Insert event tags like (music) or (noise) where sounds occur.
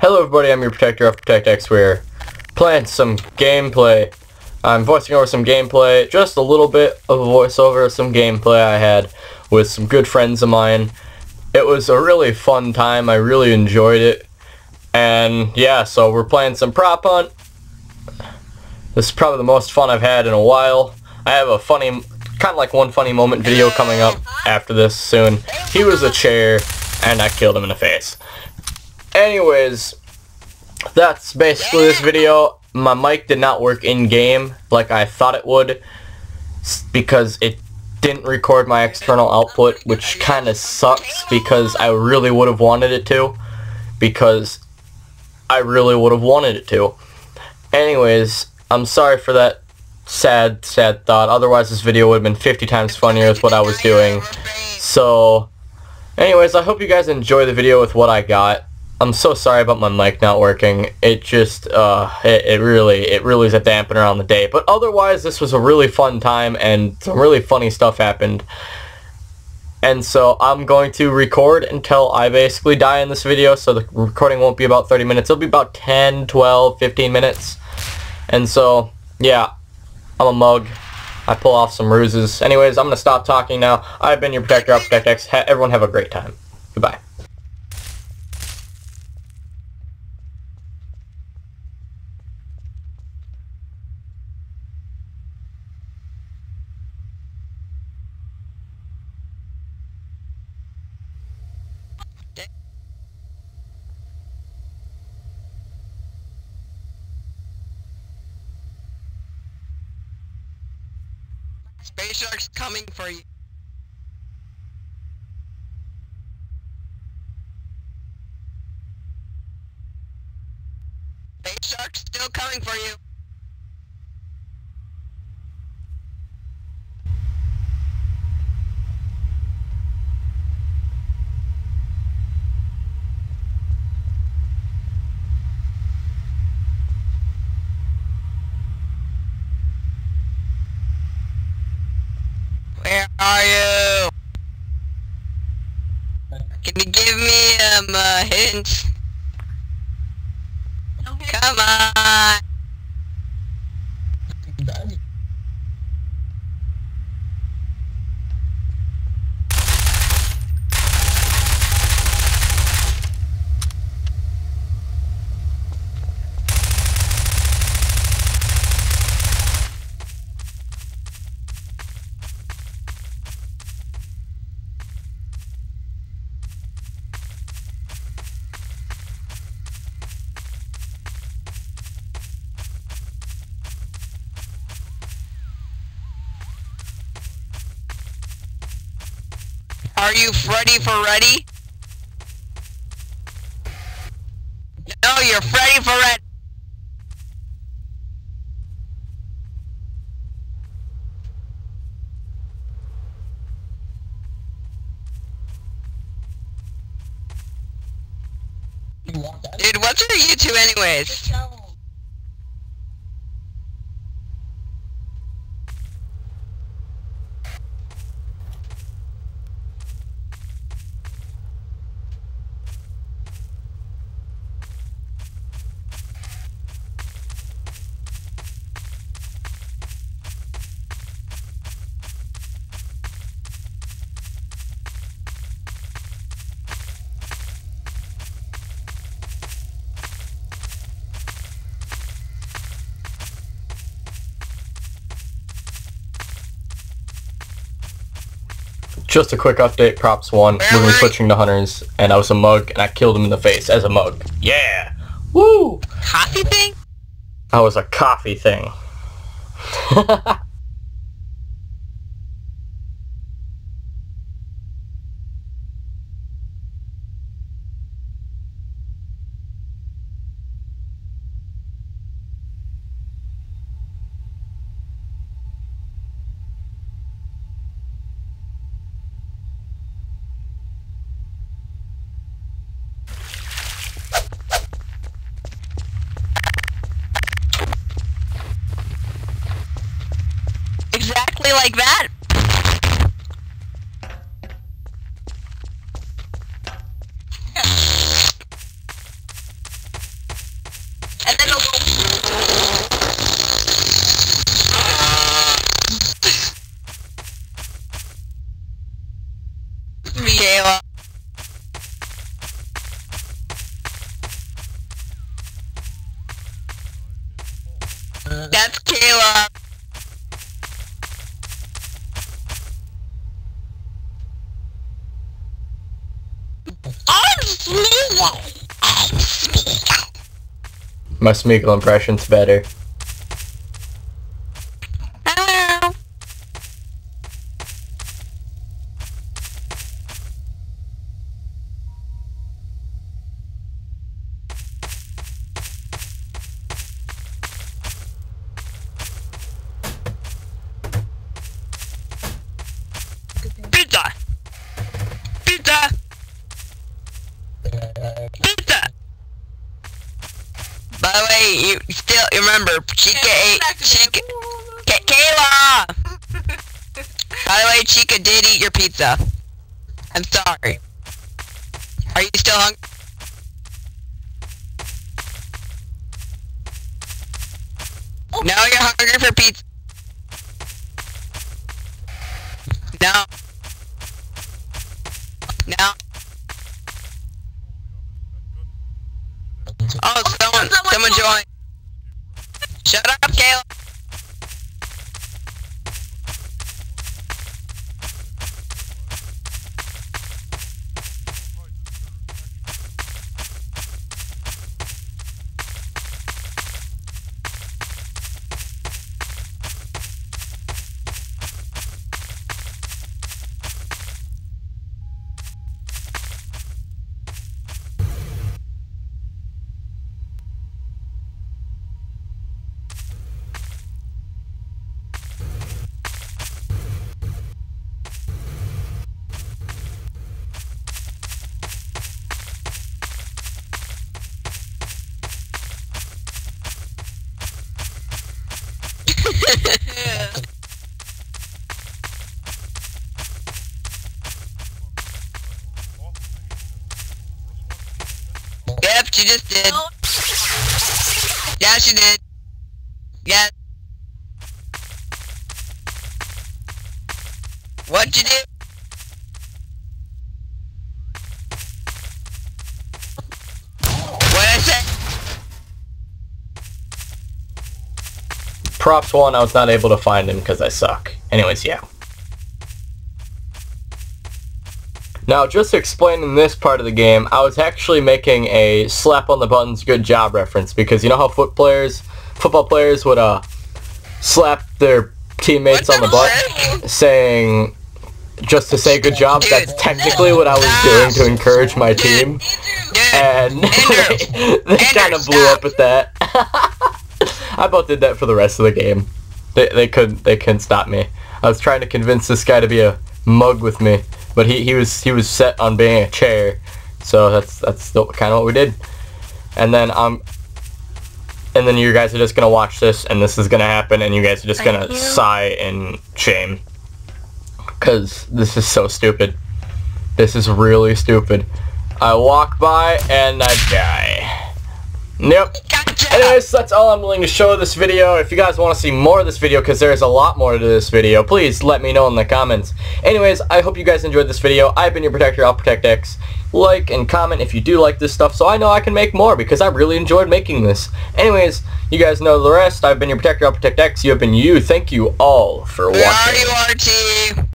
Hello everybody, I'm your protector of Protect X. We're playing some gameplay. I'm voicing over some gameplay, just a little bit of a voiceover of some gameplay I had with some good friends of mine. It was a really fun time, I really enjoyed it. And yeah, so we're playing some prop hunt. This is probably the most fun I've had in a while. I have a funny, kind of like one funny moment video coming up after this soon. He was a chair, and I killed him in the face. Anyways, that's basically this video. My mic did not work in-game like I thought it would because it didn't record my external output, which kind of sucks because I really would have wanted it to because I really would have wanted it to. Anyways, I'm sorry for that sad, sad thought. Otherwise, this video would have been 50 times funnier with what I was doing. So, anyways, I hope you guys enjoy the video with what I got. I'm so sorry about my mic not working. It just, uh, it, it really, it really is a dampener on the day. But otherwise, this was a really fun time and some really funny stuff happened. And so I'm going to record until I basically die in this video. So the recording won't be about 30 minutes. It'll be about 10, 12, 15 minutes. And so, yeah, I'm a mug. I pull off some ruses. Anyways, I'm going to stop talking now. I've been your protector, I'll protect X. Ha everyone have a great time. Goodbye. Space Shark's coming for you. Space Shark's still coming for you. Where are you? Can you give me um, a hint? Come on! Are you ready for ready? No, you're ready for ready. Dude, what's your YouTube anyways? Just a quick update, props one. We're gonna be switching to hunters, and I was a mug, and I killed him in the face as a mug. Yeah! Woo! Coffee thing? I was a coffee thing. (laughs) Exactly like that. and then it'll go. Kayla. That's Kayla. Smeagol. I'm Smeagol. My Smeagol impression's better. By the way, you still remember Chica ate Chica. Ka- Kayla. (laughs) By the way, Chica did eat your pizza. I'm sorry. Are you still hungry? Now you're hungry for pizza. No. No. Oh, someone joined. Shut up, (laughs) Yep, she just did. Yeah, she did. Yeah. What'd you do? What I say? Props one, I was not able to find him because I suck. Anyways, yeah. Now, just explaining this part of the game, I was actually making a slap on the buttons good job reference because you know how foot players, football players would uh slap their teammates on the butt saying just to say good job. That's technically what I was doing to encourage my team, and (laughs) they, they kind of blew up at that. (laughs) I about did that for the rest of the game. They, they couldn't they couldn't stop me. I was trying to convince this guy to be a mug with me, but he, he was he was set on being a chair. So that's that's kind of what we did. And then um and then you guys are just gonna watch this, and this is gonna happen, and you guys are just gonna sigh in shame, cause this is so stupid. This is really stupid. I walk by and I die. Yep. Anyways, that's all I'm willing to show this video. If you guys want to see more of this video, because there's a lot more to this video, please let me know in the comments. Anyways, I hope you guys enjoyed this video. I've been your protector, I'll protect X. Like and comment if you do like this stuff, so I know I can make more, because I really enjoyed making this. Anyways, you guys know the rest. I've been your protector, I'll protect X. You have been you. Thank you all for watching.